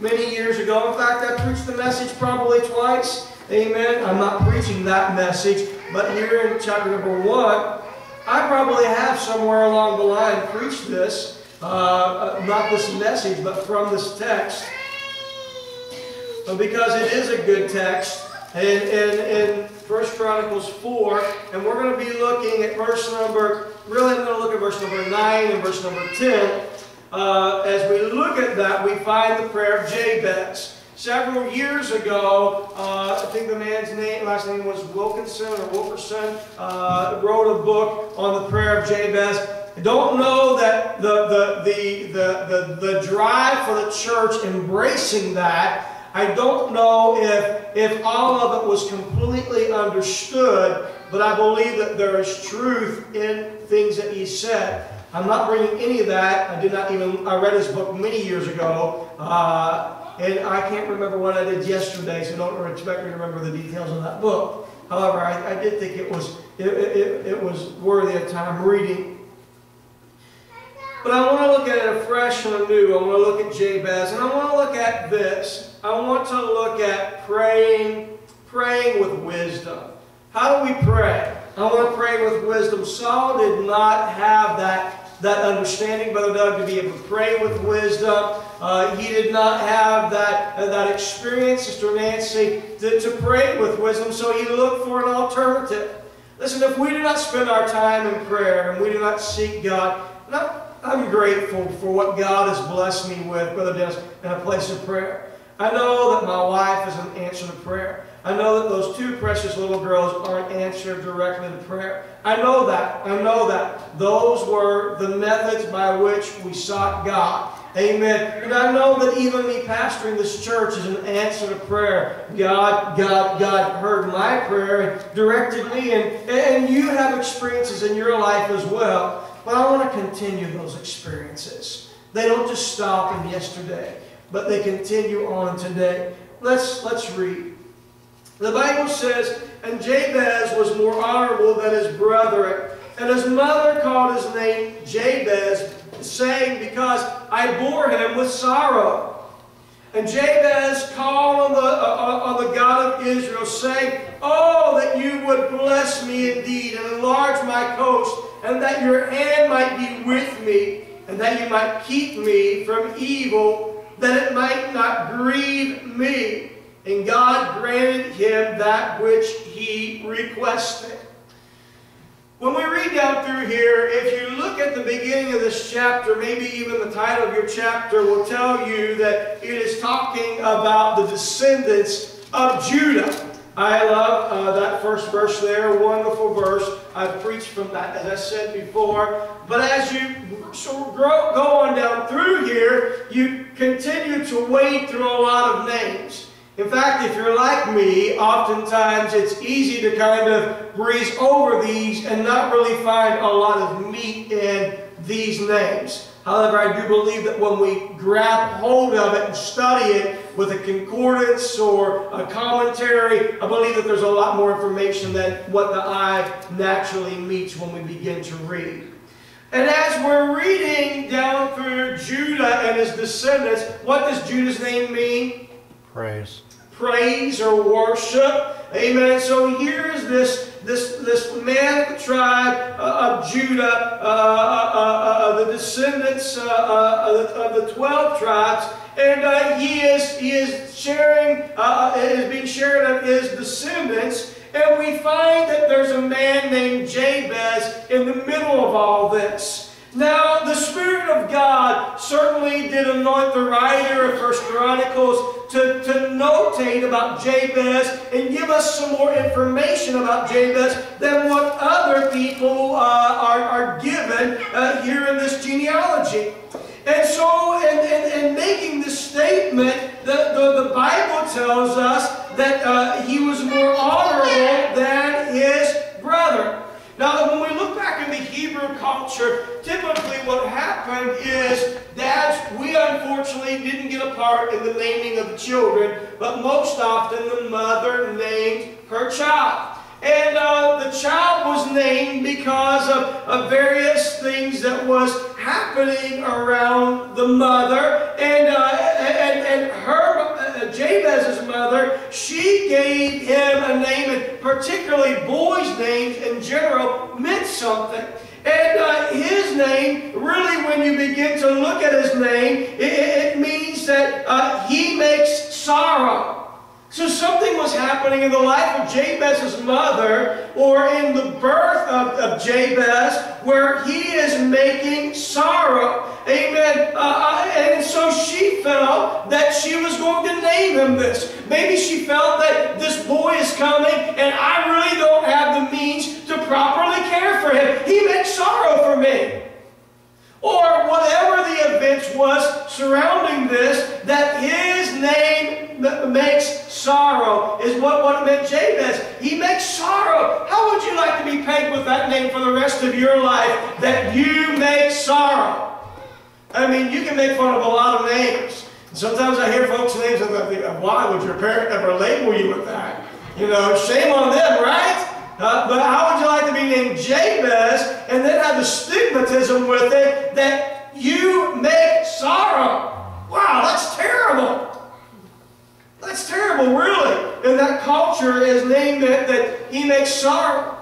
many years ago. In fact, I preached the message probably twice. Amen. I'm not preaching that message, but here in chapter number one, I probably have somewhere along the line preached this, uh, uh not this message, but from this text, But because it is a good text. And in, in 1 Chronicles 4, and we're going to be looking at verse number, really I'm going to look at verse number 9 and verse number 10. Uh, as we look at that, we find the prayer of Jabez. Several years ago, uh, I think the man's name, last name was Wilkinson or Wilkerson, uh, wrote a book on the prayer of Jabez. I don't know that the, the, the, the, the, the drive for the church embracing that, I don't know if, if all of it was completely understood, but I believe that there is truth in things that he said. I'm not bringing any of that. I did not even, I read his book many years ago. Uh, and I can't remember what I did yesterday, so don't expect me to remember the details of that book. However, I, I did think it was, it, it, it was worthy of time reading. But I want to look at it afresh and anew. I want to look at Jabez, and I want to look at this. I want to look at praying, praying with wisdom. How do we pray? I want to pray with wisdom. Saul did not have that that understanding, Brother Doug, to be able to pray with wisdom. Uh, he did not have that, uh, that experience, Sister Nancy, to, to pray with wisdom, so he looked for an alternative. Listen, if we do not spend our time in prayer and we do not seek God, I'm grateful for what God has blessed me with, Brother Dennis, in a place of prayer. I know that my wife is an answer to prayer. I know that those two precious little girls aren't answered directly to prayer. I know that. I know that. Those were the methods by which we sought God. Amen. And I know that even me pastoring this church is an answer to prayer. God, God, God heard my prayer and directed me, and, and you have experiences in your life as well. But I want to continue those experiences. They don't just stop in yesterday, but they continue on today. Let's, let's read. The Bible says, And Jabez was more honorable than his brethren. And his mother called his name Jabez, saying, Because I bore him with sorrow. And Jabez called on the, uh, on the God of Israel, saying, Oh, that you would bless me indeed, and enlarge my coast, and that your hand might be with me, and that you might keep me from evil, that it might not grieve me. And God granted him that which he requested. When we read down through here, if you look at the beginning of this chapter, maybe even the title of your chapter will tell you that it is talking about the descendants of Judah. I love uh, that first verse there, wonderful verse. I've preached from that, as I said before. But as you grow, go on down through here, you continue to wade through a lot of names. In fact, if you're like me, oftentimes it's easy to kind of breeze over these and not really find a lot of meat in these names. However, I do believe that when we grab hold of it and study it with a concordance or a commentary, I believe that there's a lot more information than what the eye naturally meets when we begin to read. And as we're reading down through Judah and his descendants, what does Judah's name mean? Praise praise or worship. Amen. So here's this, this, this man of the tribe uh, of Judah, uh, uh, uh, uh the descendants uh, of the 12 tribes, and he, is, he is sharing, is being shared of his descendants. And we find that there's a man named Jabez in the middle of all this. Now, the Spirit of God certainly did anoint the writer of First Chronicles to, to notate about Jabez and give us some more information about Jabez than what other people uh, are, are given uh, here in this genealogy. And so, in, in, in making this statement, the, the, the, Bible tells us that uh, he was more honorable than his brother. Now, when we look back in the Hebrew culture, typically what happened is dads, we unfortunately didn't get a part in the naming of the children, but most often the mother named her child. And uh, the child was named because of, of, various things that was happening around the mother. And, uh, and, and her Jabez's mother, she gave him a name, and particularly boys' names in general meant something. And uh, his name, really, when you begin to look at his name, it, it means that uh, he makes sorrow. So something was happening in the life of Jabez's mother, or in the birth of, of Jabez, where he is making sorrow. Amen. Uh, uh, and so she felt that she was going to name him this. Maybe she felt that this boy is coming, and I really don't have the means to properly care for him. He makes sorrow for me. Or whatever the events was surrounding sorrow. How would you like to be pegged with that name for the rest of your life? That you make sorrow. I mean, you can make fun of a lot of names. Sometimes I hear folks' names and I think, why would your parent ever label you with that? You know, shame on them, right? Uh, but how would you like to be named Jabez and then have the stigmatism with it that you make sorrow? Wow, that's terrible. That's terrible, really. And that culture is named that, that he makes sorrow.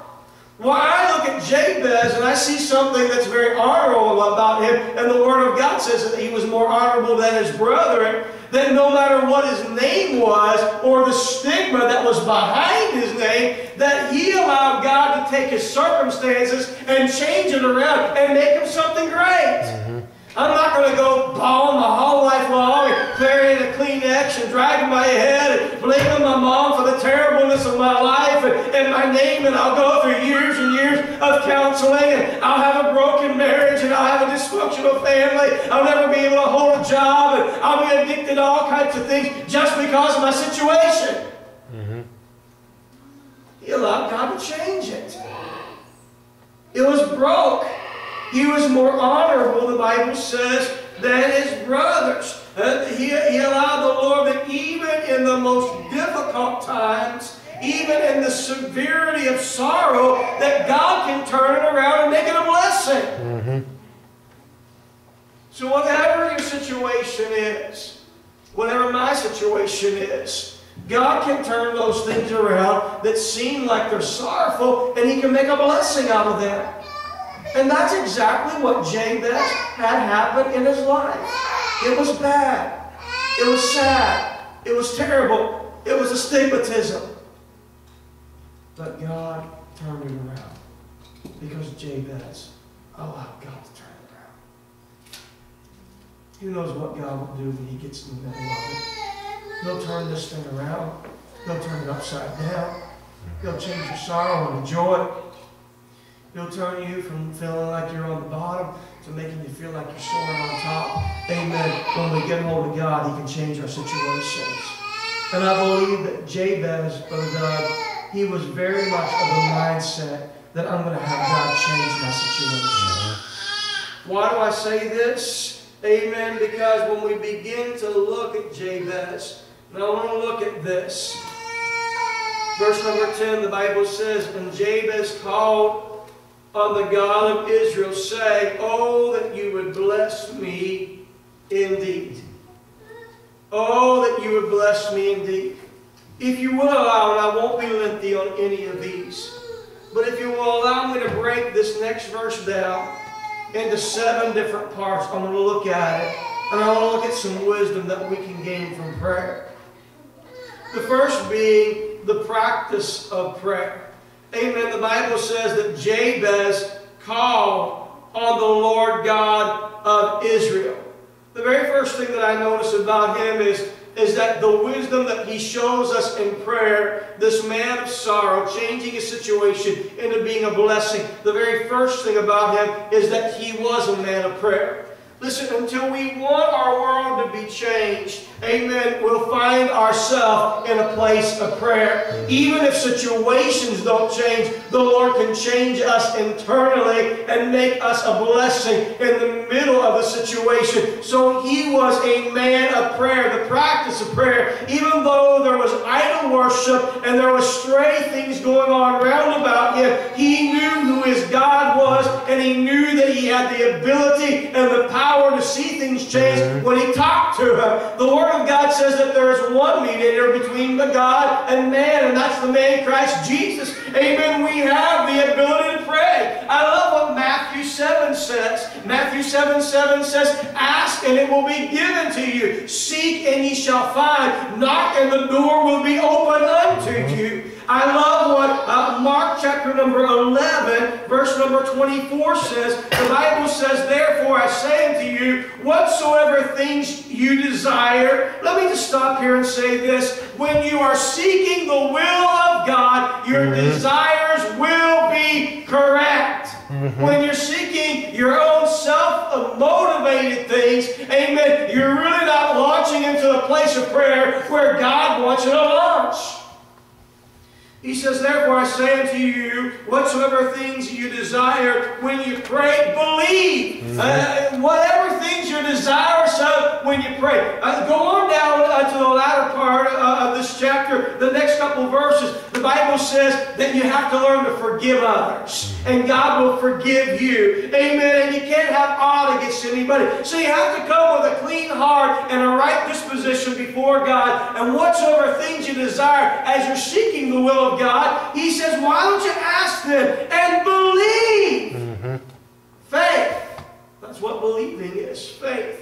Well, I look at Jabez and I see something that's very honorable about him, and the Word of God says that he was more honorable than his brethren, that no matter what his name was or the stigma that was behind his name, that he allowed God to take his circumstances and change it around and make him something great. I'm not going to go bawling my whole life long and carrying a Kleenex and dragging my head and blaming my mom for the terribleness of my life and, and my name and I'll go through years and years of counseling and I'll have a broken marriage and I'll have a dysfunctional family. I'll never be able to hold a job and I'll be addicted to all kinds of things just because of my situation. Mm-hmm. He allowed God to change it. It was broke. He was more honorable, the Bible says, than his brothers. Uh, he, he allowed the Lord that even in the most difficult times, even in the severity of sorrow, that God can turn it around and make it a blessing. Mm-hmm. So whatever your situation is, whatever my situation is, God can turn those things around that seem like they're sorrowful, and He can make a blessing out of them. And that's exactly what Jabez had happened in his life. It was bad. It was sad. It was terrible. It was a stigmatism. But God turned it around because Jabez allowed God to turn it around. Who knows what God will do when he gets in the middle of it? He'll turn this thing around. He'll turn it upside down. He'll change your sorrow into joy. He'll turn you from feeling like you're on the bottom to making you feel like you're soaring on top. Amen. When we get hold of God, He can change our situations. And I believe that Jabez, Brother Doug, he was very much of the mindset that I'm going to have God change my situation. Why do I say this? Amen. Because when we begin to look at Jabez, and I want to look at this. Verse number 10, the Bible says, And Jabez called on the God of Israel, saying, Oh, that you would bless me indeed. Oh, that you would bless me indeed. If you will allow, and I won't be lengthy on any of these, but if you will allow me to break this next verse down into seven different parts, I'm going to look at it, and I want to look at some wisdom that we can gain from prayer. The first being the practice of prayer. Amen. The Bible says that Jabez called on the Lord God of Israel. The very first thing that I notice about him is, is that the wisdom that he shows us in prayer, this man of sorrow, changing his situation into being a blessing. The very first thing about him is that he was a man of prayer. Listen, until we want our world to be changed, amen, we'll find ourselves in a place of prayer. Even if situations don't change, the Lord can change us internally and make us a blessing in the middle of the situation. So he was a man of prayer. The practice of prayer, even though there was idol worship and there was stray things going on round about him, he knew who his God was and he knew that he had the ability and the power to see things change when he talked to him. The Word of God says that there is one mediator between the God and man, and that's the man Christ Jesus. Amen. We have the ability to pray. I love what Matthew 7 says. Matthew 7 7 says, Ask and it will be given to you. Seek and ye shall find. Knock and the door will be opened unto mm-hmm. you. I love uh, Mark chapter number 11, verse number 24 says. The Bible says, Therefore I say unto you, whatsoever things you desire. Let me just stop here and say this. When you are seeking the will of God, your mm -hmm. desires will be correct. Mm -hmm. When you're seeking your own self-motivated things, amen, you're really not launching into the place of prayer where God wants you to launch. He says, Therefore I say unto you, whatsoever things you desire when you pray, believe. Mm -hmm. uh, whatever things you desire so when you pray. Uh, go on down uh, to the latter part uh, of this chapter, the next couple verses. The Bible says that you have to learn to forgive others, and God will forgive you. Amen. And you can't have odd against anybody. So you have to come with a clean heart and a right disposition before God. And whatsoever things you desire as you're seeking the will of God, he says, why don't you ask them and believe? Mm-hmm. Faith. That's what believing is. Faith.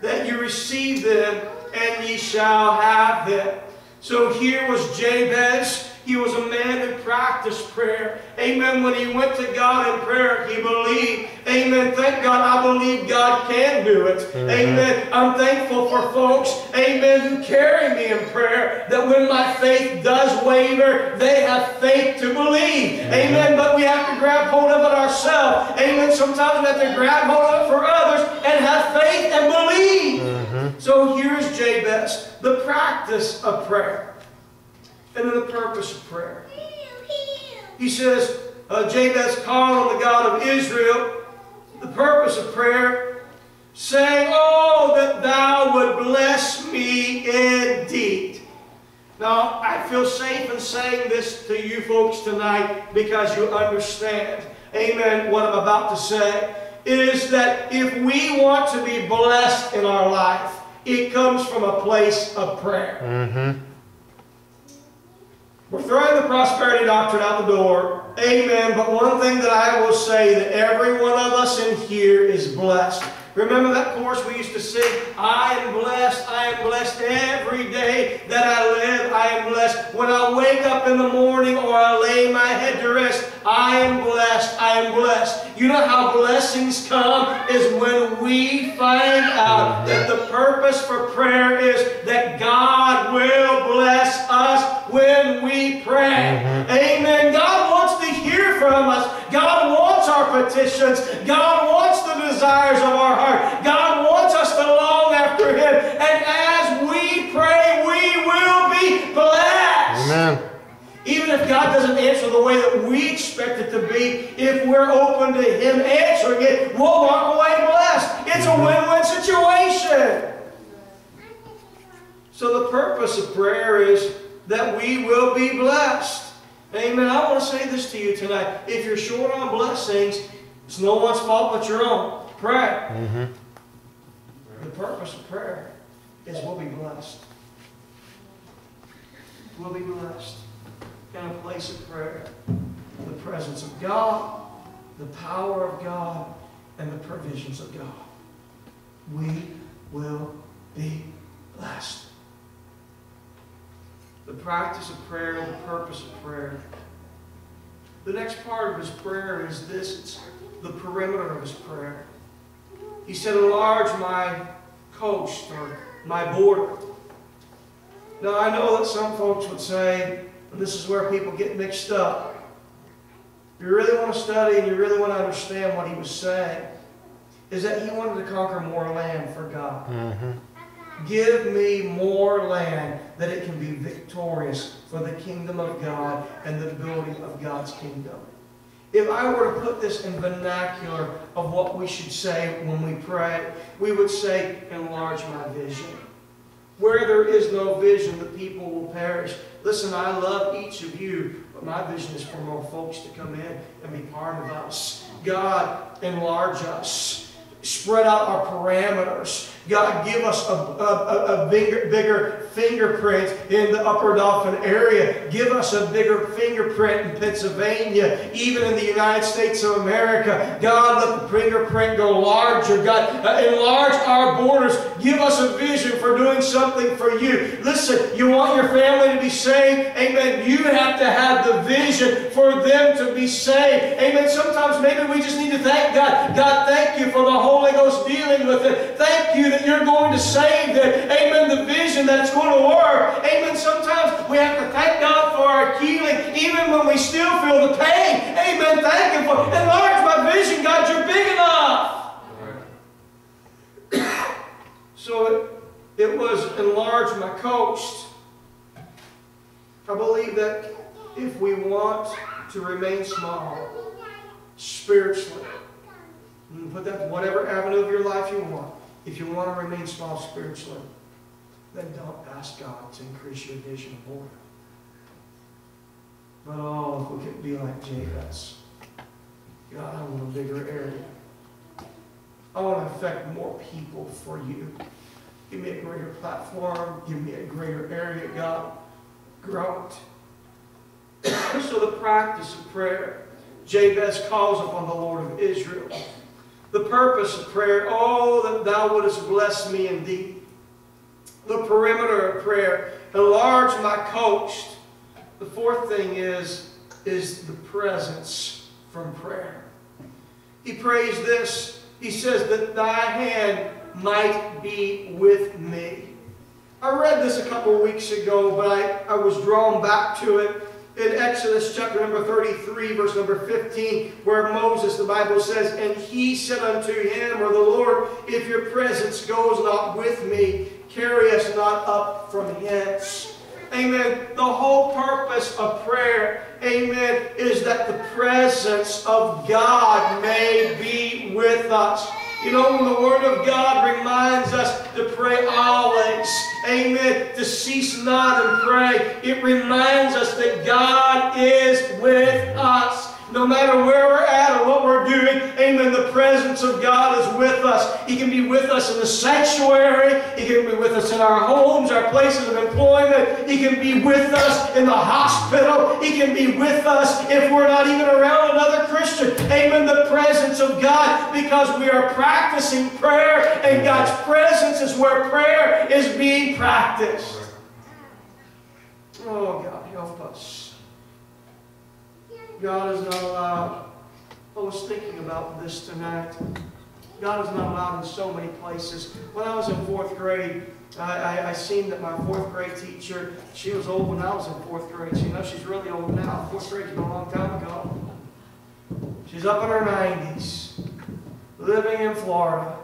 That you receive them and ye shall have them. So here was Jabez he was a man who practiced prayer. Amen. When he went to God in prayer, he believed. Amen. Thank God I believe God can do it. Mm -hmm. Amen. I'm thankful for folks, amen, who carry me in prayer that when my faith does waver, they have faith to believe. Mm -hmm. Amen. But we have to grab hold of it ourselves. Amen. Sometimes we have to grab hold of it for others and have faith and believe. Mm -hmm. So here's Jabez, the practice of prayer and then the purpose of prayer. He says, uh, Jabez called on the God of Israel, the purpose of prayer, saying, Oh, that thou would bless me indeed. Now, I feel safe in saying this to you folks tonight because you understand, amen, what I'm about to say, is that if we want to be blessed in our life, it comes from a place of prayer. Mm -hmm. We're throwing the prosperity doctrine out the door. Amen. But one thing that I will say that every one of us in here is blessed. Remember that chorus we used to sing? I am blessed, I am blessed every day that I live. I am blessed. When I wake up in the morning or I lay my head to rest, I am blessed, I am blessed. You know how blessings come is when we find out that the purpose for prayer is that God will bless us when we pray. Mm-hmm. Amen. God wants to hear from us. God wants our petitions. God wants the desires of our heart. God wants us to long after Him. And as we pray, we will be blessed. Amen. Even if God doesn't answer the way that we expect it to be, if we're open to Him answering it, we'll walk away blessed. It's a mm-hmm. win-win situation. So the purpose of prayer is that we will be blessed. Amen. I want to say this to you tonight. If you're short on blessings, it's no one's fault but your own. Pray. Mm -hmm. The purpose of prayer is we'll be blessed. We'll be blessed in a place of prayer. The presence of God, the power of God, and the provisions of God. We will be blessed the practice of prayer, the purpose of prayer. The next part of his prayer is this. It's the perimeter of his prayer. He said, enlarge my coast or my border. Now, I know that some folks would say, and this is where people get mixed up, if you really want to study and you really want to understand what he was saying, is that he wanted to conquer more land for God. Mm -hmm. Give me more land that it can be victorious for the kingdom of God and the building of God's kingdom. If I were to put this in vernacular of what we should say when we pray, we would say, enlarge my vision. Where there is no vision, the people will perish. Listen, I love each of you, but my vision is for more folks to come in and be part of us. God, enlarge us. Spread out our parameters. God, give us a, a, a bigger, bigger fingerprint in the Upper Dauphin area. Give us a bigger fingerprint in Pennsylvania, even in the United States of America. God, let the fingerprint go larger. God, uh, enlarge our borders. Give us a vision for doing something for you. Listen, you want your family to be saved? Amen. You have to have the vision for them to be saved. Amen. Sometimes maybe we just need to thank God. God, thank you for the Holy Ghost dealing with it. Thank you that you're going to save them. Amen. The vision that's it's to work. Amen. Sometimes we have to thank God for our healing, even when we still feel the pain. Amen. Thank Him for enlarge my vision, God. You're big enough. so it, it was enlarge my coast. I believe that if we want to remain small spiritually, put that whatever avenue of your life you want. If you want to remain small spiritually, then don't ask God to increase your vision more. But oh, if we could be like Jabez. God, I want a bigger area. I want to affect more people for you. Give me a greater platform. Give me a greater area, God. Grow it. so the practice of prayer. Jabez calls upon the Lord of Israel. The purpose of prayer, oh, that thou wouldest bless me indeed. The perimeter of prayer, enlarge my coast. The fourth thing is, is the presence from prayer. He prays this. He says that thy hand might be with me. I read this a couple of weeks ago, but I, I was drawn back to it in Exodus chapter number 33, verse number 15, where Moses, the Bible says, And he said unto him, or the Lord, If your presence goes not with me, carry us not up from hence. Amen. The whole purpose of prayer, amen, is that the presence of God may be with us. You know, when the Word of God reminds us to pray always, amen, to cease not and pray, it reminds us that God is with us. No matter where we're at or what we're doing, amen, the presence of God is with us. He can be with us in the sanctuary. He can be with us in our homes, our places of employment. He can be with us in the hospital. He can be with us if we're not even around another Christian. Amen, the presence of God because we are practicing prayer and God's presence is where prayer is being practiced. Oh, God, help us. God is not allowed. I was thinking about this tonight. God is not allowed in so many places. When I was in fourth grade, I, I, I seen that my fourth grade teacher, she was old when I was in fourth grade. You know, she's really old now. Fourth grade's been a long time ago. She's up in her 90s, living in Florida.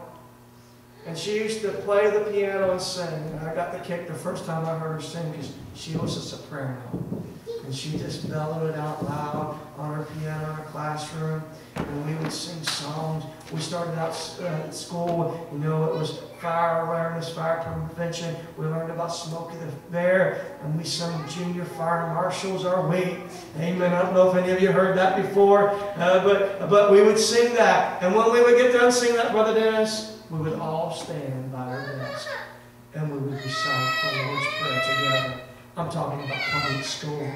And she used to play the piano and sing. And I got the kick the first time I heard her sing because she was a soprano. And she just bellowed it out loud on her piano in her classroom. And we would sing songs. We started out uh, at school, you know, it was fire awareness, fire prevention. We learned about Smokey the Bear, and we sung Junior Fire Marshals Are We. Amen. I don't know if any of you heard that before, uh, but, but we would sing that. And when we would get done singing that, Brother Dennis, we would all stand by our desk and we would recite the Lord's Prayer together. I'm talking about public school.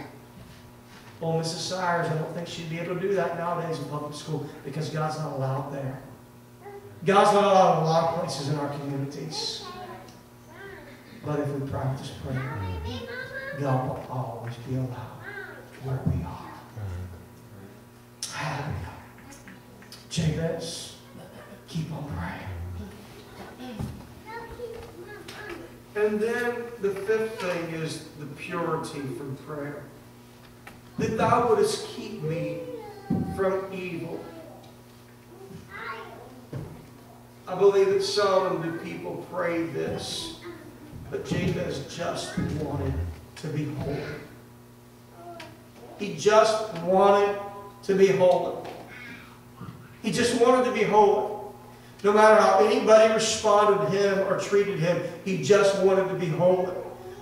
Oh, Mrs. Sires, I don't think she'd be able to do that nowadays in public school because God's not allowed there. God's not allowed in a lot of places in our communities. But if we practice prayer, God will always be allowed where we are. Hallelujah. Jabez, keep on praying. And then the fifth thing is the purity from prayer that thou wouldest keep me from evil. I believe that seldom do people pray this, but Jabez just wanted to be holy. He just wanted to be holy. He just wanted to be holy. No matter how anybody responded to him or treated him, he just wanted to be holy.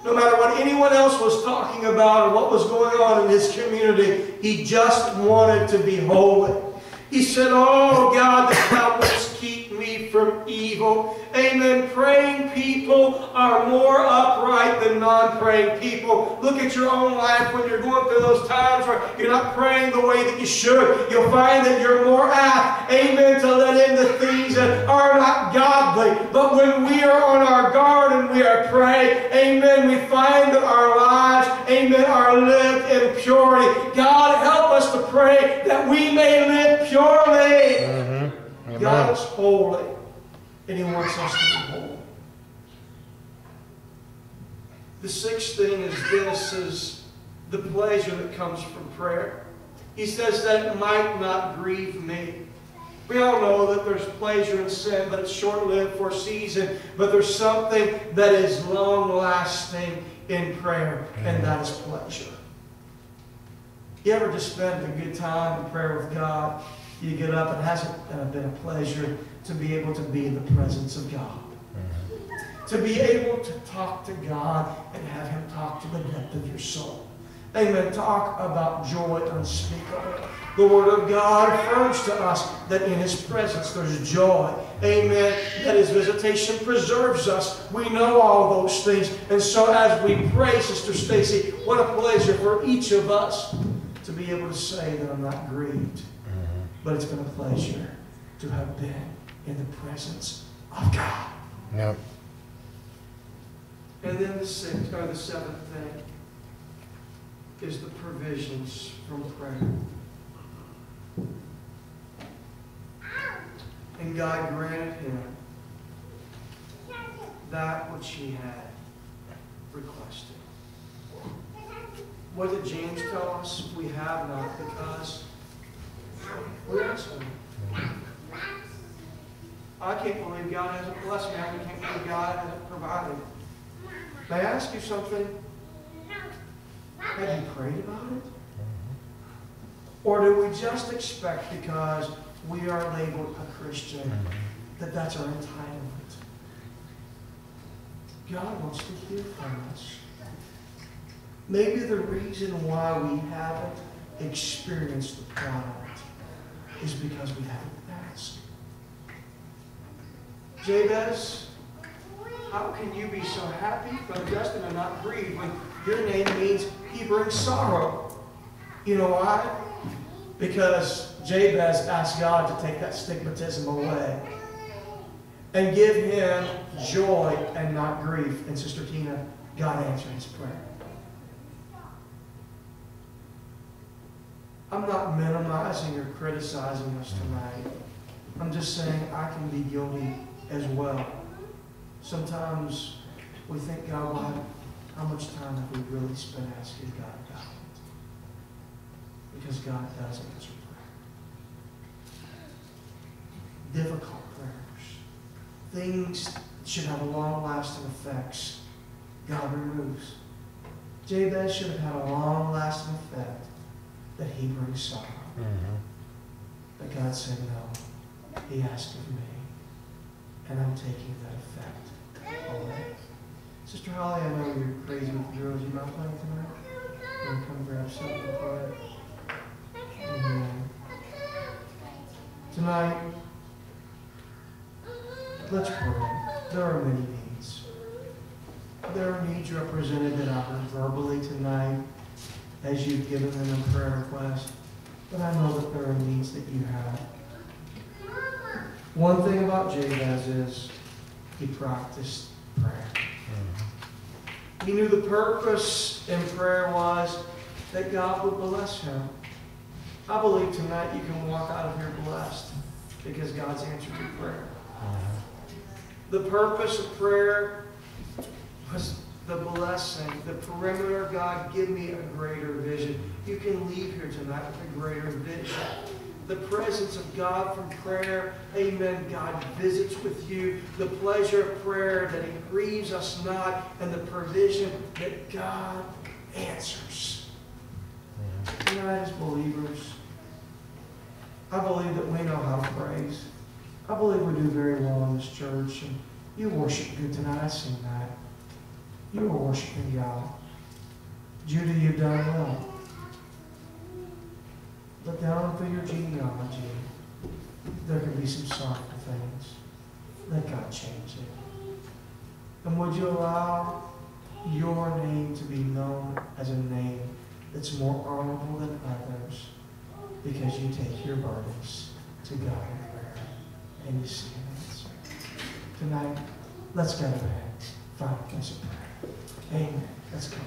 No matter what anyone else was talking about or what was going on in his community, he just wanted to be holy. He said, Oh God, that thou wouldst keep from evil. Amen. Praying people are more upright than non praying people. Look at your own life when you're going through those times where you're not praying the way that you should. You'll find that you're more apt, amen, to let in the things that are not godly. But when we are on our guard and we are praying, amen, we find that our lives, amen, are lived in purity. God, help us to pray that we may live purely. Mm-hmm. God is holy, and He wants us to be holy. The sixth thing is this is the pleasure that comes from prayer. He says that might not grieve me. We all know that there's pleasure in sin, but it's short-lived for a season. But there's something that is long-lasting in prayer, and that is pleasure. You ever just spend a good time in prayer with God? You get up, and it hasn't uh, been a pleasure to be able to be in the presence of God. Mm-hmm. To be able to talk to God and have Him talk to the depth of your soul. Amen. Talk about joy unspeakable. The Word of God affirms to us that in His presence there's joy. Amen. That His visitation preserves us. We know all those things. And so as we pray, Sister Stacy, what a pleasure for each of us to be able to say that I'm not grieved. Mm-hmm. But it's been a pleasure to have been in the presence of God. Yep. And then the sixth, or the seventh thing, is the provisions from prayer. And God granted him that which he had requested. What did James tell us? We have not because we ask him. I can't believe God hasn't blessed me. I can't believe God hasn't provided. I ask you something? Have you prayed about it? Or do we just expect because we are labeled a Christian that that's our entitlement? God wants to hear from us. Maybe the reason why we haven't experienced the product is because we haven't. Jabez, how can you be so happy, Brother Justin, and not grieve when your name means he brings sorrow? You know why? Because Jabez asked God to take that stigmatism away and give him joy and not grief. And Sister Tina, God answered his prayer. I'm not minimizing or criticizing us tonight. I'm just saying I can be guilty as well. Sometimes we think, God, well, how much time have we really spent asking God about it? Because God does answer prayer. Difficult prayers. Things that should have a long-lasting effects, God removes. Jabez should have had a long-lasting effect that he brings sorrow. Mm-hmm. But God said, no, he asked of me, and I'm taking that effect. Sister Holly, I know you're crazy with girls. You're not playing tonight? You want to come grab something and play? Amen. Tonight, let's pray. There are many needs. There are needs represented that I heard verbally tonight as you've given them in prayer request. But I know that there are needs that you have. One thing about Jabez is he practiced prayer. Mm-hmm. He knew the purpose in prayer was that God would bless him. I believe tonight you can walk out of here blessed because God's answered your prayer. Mm-hmm. The purpose of prayer was the blessing, the perimeter. God, give me a greater vision. You can leave here tonight with a greater vision. The presence of God from prayer, amen. God visits with you. The pleasure of prayer that He grieves us not, and the provision that God answers. Tonight, as believers, I believe that we know how to praise. I believe we do very well in this church, and you worship good tonight. I seen that. You are worshiping God. Judah, you've done well. Look down through your genealogy. There can be some sorrowful things. Let God change it. And would you allow your name to be known as a name that's more honorable than others because you take your burdens to God in prayer and you see an answer. Tonight, let's go to bed. Father, let's pray. Amen. Let's go.